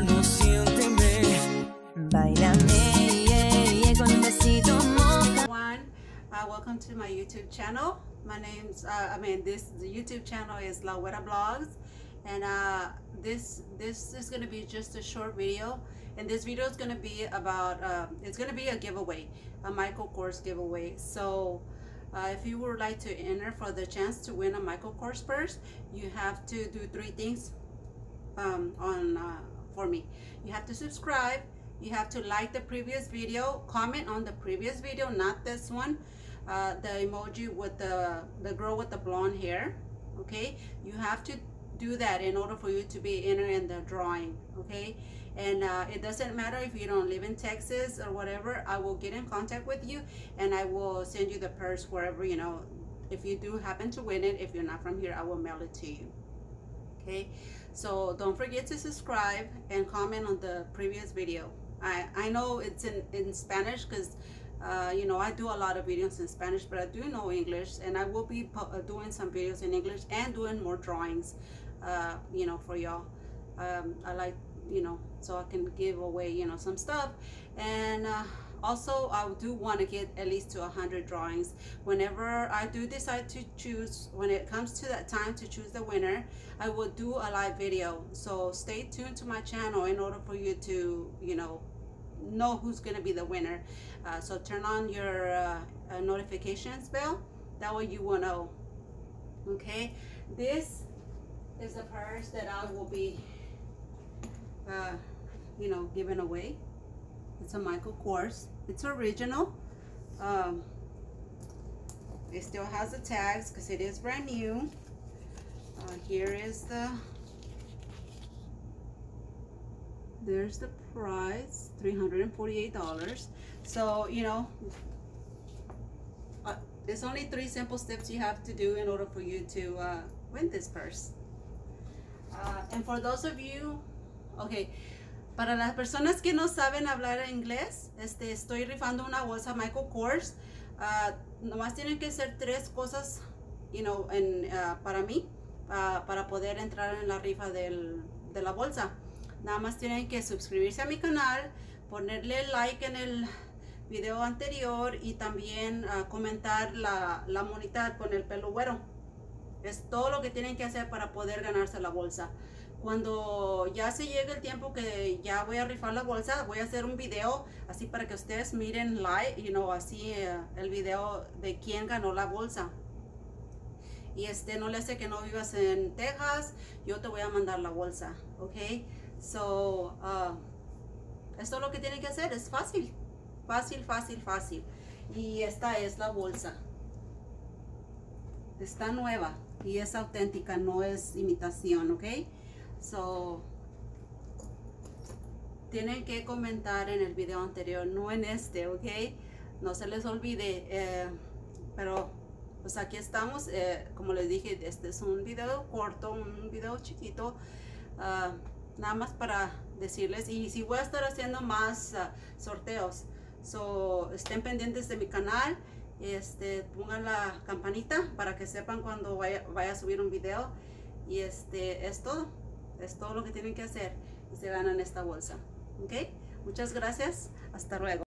mano, siénteme. Uh, welcome to my youtube channel. My name's uh, i mean this the youtube channel is la Guera Vlogs. And uh, this this is going to be just a short video. And this video is going to be about uh, it's going to be a giveaway a michael kors giveaway. So uh, if you would like to enter for the chance to win a michael kors purse you have to do three things um, on uh, for me. You have to subscribe. You have to like the previous video. Comment on the previous video not this one. Uh, the emoji with the the girl with the blonde hair okay? You have to do that in order for you to be entered in the drawing okay? And uh, it doesn't matter if you don't live in Texas or whatever I will get in contact with you and I will send you the purse wherever you know. If you do happen to win it if you're not from here I will mail it to you okay? So don't forget to subscribe and comment on the previous video. I, I know it's in, in Spanish because uh, you know I do a lot of videos in Spanish but I do know English and I will be uh, doing some videos in English and doing more drawings uh, you know for y'all. Um, I like you know so I can give away you know some stuff. And uh, also I do want to get at least to 100 drawings. Whenever I do decide to choose when it comes to that time to choose the winner I will do a live video. So stay tuned to my channel in order for you to you know know who's gonna be the winner. Uh, so turn on your uh, uh, notifications bell. That way you will know. Okay? This is the purse that I will be uh, you know giving away it's a Michael Kors. It's original. Um, it still has the tags because it is brand new. Uh, here is the there's the price $348 so you know uh, there's only three simple steps you have to do in order for you to uh, win this purse. Uh, and for those of you okay para las personas que no saben hablar inglés este estoy rifando una bolsa Michael Kors. Uh, nomás tienen que hacer tres cosas you know en, uh, para mí uh, para poder entrar en la rifa del, de la bolsa. Nada más tienen que suscribirse a mi canal ponerle like en el video anterior y también comentar la, la monita con el pelo güero. Es todo lo que tienen que hacer para poder ganarse la bolsa cuando ya se llegue el tiempo que ya voy a rifar la bolsa voy a hacer un video así para que ustedes miren live you know, así uh, el video de quién ganó la bolsa. Y este no le hace que no vivas en Texas yo te voy a mandar la bolsa ok so uh, esto es lo que tienen que hacer es fácil fácil fácil fácil. Y esta es la bolsa. Está nueva y es auténtica no es imitación ok so tienen que comentar en el video anterior no en este ok no se les olvide eh, pero pues aquí estamos eh, como les dije este es un video corto un video chiquito uh, nada más para decirles y si voy a estar haciendo más uh, sorteos. So estén pendientes de mi canal este pongan la campanita para que sepan cuando vaya, vaya a subir un video y este es todo es todo lo que tienen que hacer y se ganan esta bolsa. Ok muchas gracias. Hasta luego